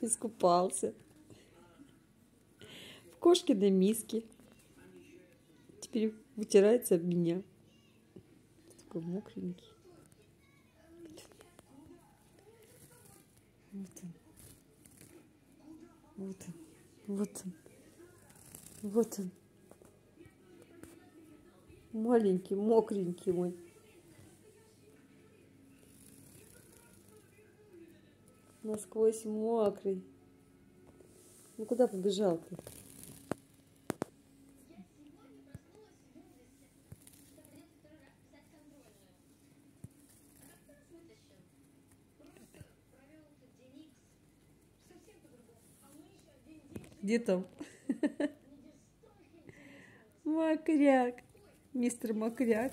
Искупался. В кошкиной миске. Теперь вытирается об меня. Такой мокренький. Вот он. Вот он. Вот он. Вот он. Маленький, мокренький мой. Насквозь мокрый. Ну куда побежал ты? Где там? Макряк. Мистер Макряк.